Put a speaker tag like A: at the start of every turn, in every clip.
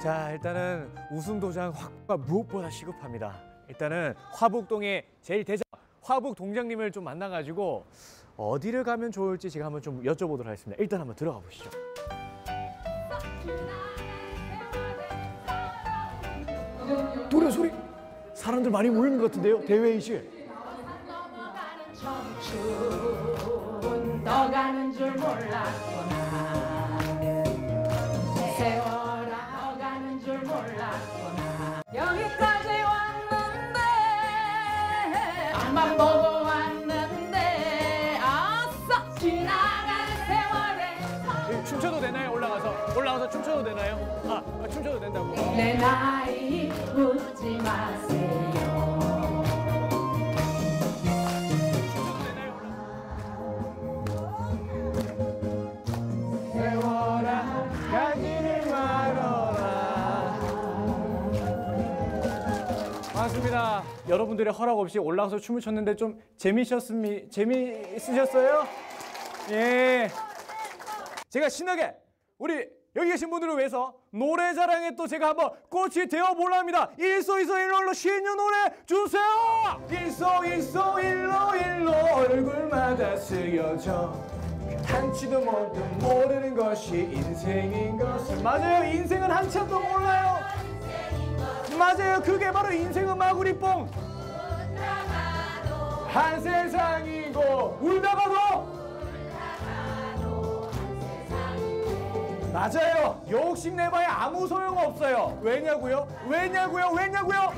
A: 자 일단은 우승 도장 확보가 무엇보다 시급합니다. 일단은 화북동의 제일 대장 화북 동장님을 좀 만나가지고 어디를 가면 좋을지 제가 한번 좀 여쭤보도록 하겠습니다. 일단 한번 들어가 보시죠. 노래 소리 사람들 많이 모이는 것 같은데요.
B: 청춘 떠가는 줄 몰랐구나
A: 춤춰도 되나요? 아, 아, 춤춰도 된다고.
B: 내 나이 묻지 마세요 세월아
A: 가지를 말아라. 반갑습니다. 여러분들의 허락 없이 올라가서 춤을 췄는데 좀 재미셨습니 재미있으셨어요? 예. 제가 신나게 우리 여기 계신 분들을 위해서 노래 자랑에 또 제가 한번 꽃이 되어 볼라 합니다. 일소일소 일로일로 신년 노래 주세요. 일소일소 일로 일로 얼굴마다 쓰여져 한치도 모두 모르는 것이 인생인 것을 맞아요 인생은 한참도 몰라요 맞아요 그게 바로 인생은 마구리뽕 한 세상이고 울다가도 맞아요. 욕심내봐야 아무 소용 없어요. 왜냐고요? 왜냐고요? 왜냐고요?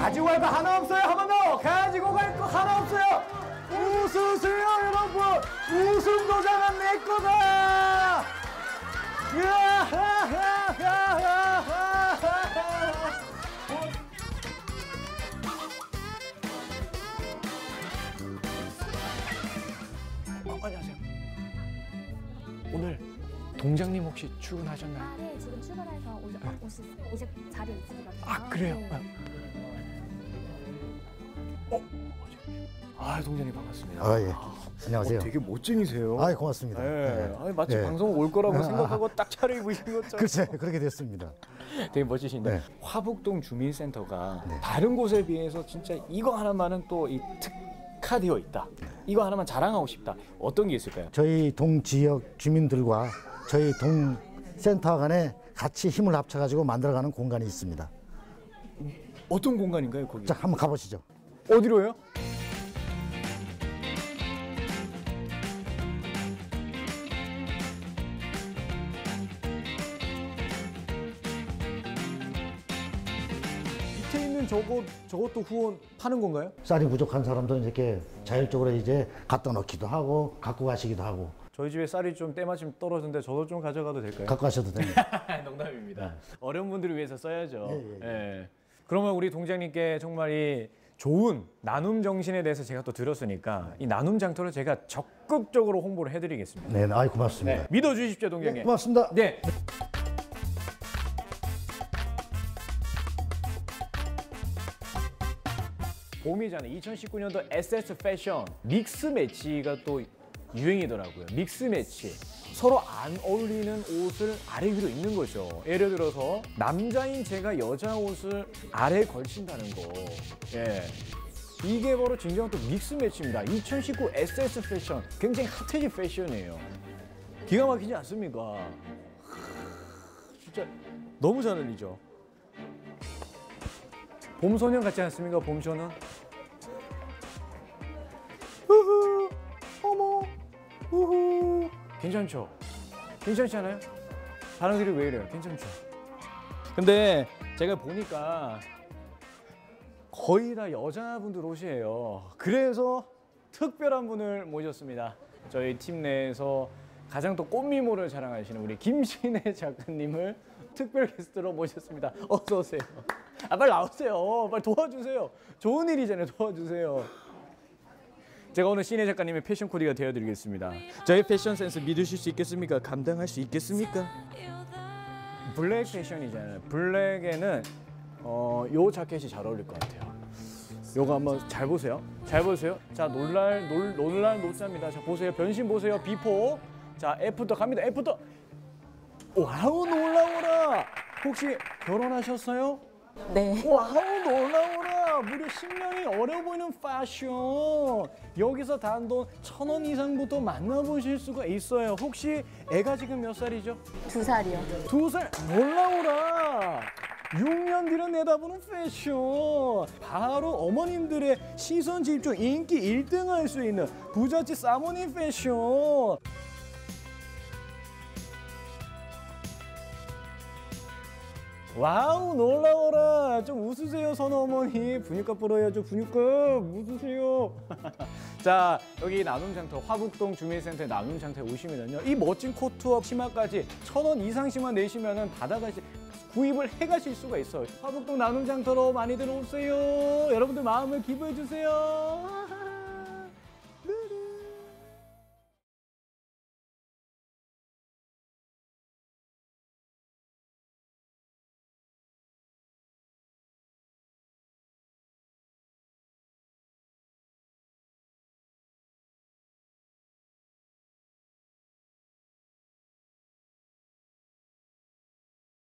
A: 가지고 갈 거 하나 없어요. 한 번 더. 가지고 갈 거 하나 없어요. 웃으세요 여러분. 웃음 도장은 내 거다. 야하하하하하. 동장님 혹시 출근하셨나요?
C: 아, 네, 지금 출근해서 오실, 아, 오실, 오실 자리에 있으시거든요.
A: 아 그래요?
C: 네.
A: 어? 아 동장님 반갑습니다
D: 아, 예. 안녕하세요.
A: 어, 되게 멋쟁이세요
D: 아, 고맙습니다.
A: 네. 아니, 마치
D: 네.
A: 방송 올 거라고
D: 아,
A: 생각하고 딱 차려입으신 것처럼
D: 글쎄, 그렇게 됐습니다.
A: 되게 멋지신데
D: 네.
A: 화북동 주민센터가
D: 네.
A: 다른 곳에 비해서 진짜 이거 하나만은 또 이 특화되어 있다. 이거 하나만 자랑하고 싶다. 어떤 게 있을까요?
D: 저희 동 지역 주민들과 저희 동 센터 간에 같이 힘을 합쳐가지고 만들어가는 공간이 있습니다.
A: 어떤 공간인가요, 거기?
D: 자, 한번 가보시죠.
A: 어디로요? 밑에 있는 저것 저것도 후원 파는 건가요?
D: 쌀이 부족한 사람들은 이렇게 자율적으로 이제 갖다 놓기도 하고 갖고 가시기도 하고
A: 저희 집에 쌀이 좀 때마침 떨어졌는데 저도 좀 가져가도 될까요?
D: 갖고 가셔도 됩니다.
A: 농담입니다. 어려운 분들을 위해서 써야죠.
D: 예, 예,
A: 예. 그러면 우리 동장님께 정말 이 좋은 나눔 정신에 대해서 제가 또 들었으니까 이 나눔 장터를 제가 적극적으로 홍보를 해드리겠습니다.
D: 네, 아이 고맙습니다.
A: 네, 믿어주십시오, 동장님.
D: 네, 고맙습니다.
A: 네. 봄이잖아요. 2019년도 SS 패션 믹스 매치가 또 유행이더라고요. 믹스 매치. 서로 안 어울리는 옷을 아래 위로 입는 거죠. 예를 들어서 남자인 제가 여자 옷을 아래 걸친다는 거. 예. 이게 바로 진정한 또 믹스 매치입니다. 2019 SS 패션 굉장히 핫해진 패션이에요. 기가 막히지 않습니까? 진짜 너무 잘 어울리죠. 봄소년 같지 않습니까? 봄소년. 우후, 우후. 괜찮죠? 괜찮지 않아요? 사람들이 왜 이래요? 괜찮죠? 근데 제가 보니까 거의 다 여자분들 옷이에요. 그래서 특별한 분을 모셨습니다. 저희 팀 내에서 가장 또 꽃미모를 자랑하시는 우리 김신혜 작가님을 특별 게스트로 모셨습니다. 어서 오세요. 아 빨리 나오세요. 빨리 도와주세요. 좋은 일이잖아요. 도와주세요. 제가 오늘 신혜 작가님의 패션 코디가 되어드리겠습니다. 저의 패션 센스 믿으실 수 있겠습니까? 감당할 수 있겠습니까? 블랙 패션이잖아요. 블랙에는 어, 요 자켓이 잘 어울릴 것 같아요. 요거 한번 잘 보세요. 잘 보세요. 자, 놀랄 놀 놀랄 노자입니다. 자, 보세요. 변신 보세요. before. 자, after 갑니다. after. wow 놀라워라. 혹시 결혼하셨어요?
E: 네.
A: wow 놀라워라 무려 10년이 어려 보이는 패션 여기서 단돈 천 원 이상부터 만나보실 수가 있어요. 혹시 애가 지금 몇 살이죠?
E: 두 살이요.
A: 두 살? 놀라워라. 6년 뒤를 내다보는 패션 바로 어머님들의 시선 집중 인기 1등 할 수 있는 부잣집 사모님 패션 와우 놀라워라. 좀 웃으세요 선우 어머니. 분유가 불어야죠 분유가 웃으세요. 자 여기 나눔장터 화북동 주민센터 나눔장터에 오시면요 이 멋진 코트와 치마까지 천 원 이상씩만 내시면은 받아가시 구입을 해가실 수가 있어요. 화북동 나눔장터로 많이들 오세요. 여러분들 마음을 기부해 주세요